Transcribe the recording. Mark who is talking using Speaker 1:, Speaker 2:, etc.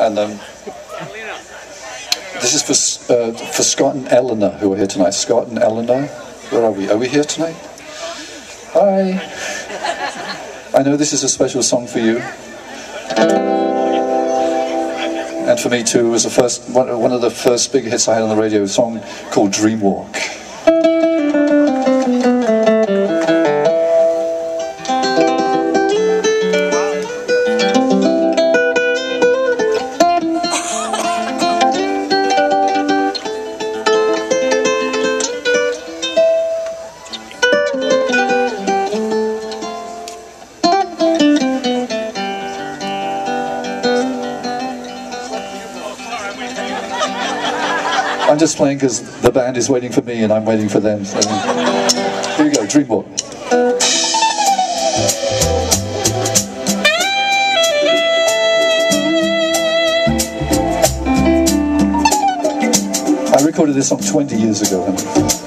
Speaker 1: and um, this is for uh, for Scott and Eleanor who are here tonight. Scott and Eleanor, where are we? Are we here tonight? Hi. I know this is a special song for you. And for me too, it was the first one, one of the first big hits I had on the radio, a song called Dream Dreamwalk. Just playing because the band is waiting for me and I'm waiting for them. So here we go, Dreamwalk. I recorded this song 20 years ago.